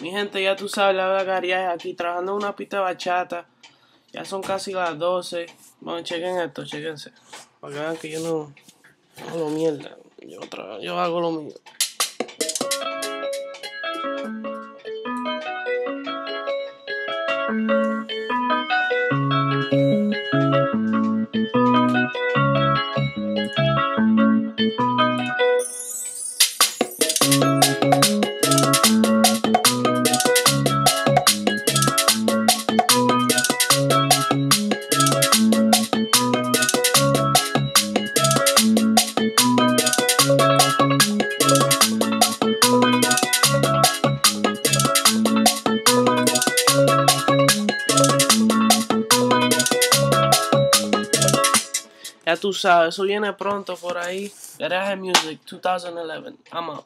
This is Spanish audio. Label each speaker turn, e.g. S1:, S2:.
S1: Mi gente, ya tú sabes la verdad aquí trabajando una pista bachata. Ya son casi las 12. Bueno, chequen esto, chequense. Para que vean que yo no, no hago mierda. Yo, yo hago lo mío. Ya tú sabes, eso viene pronto por ahí. Garaje Music 2011. I'm out.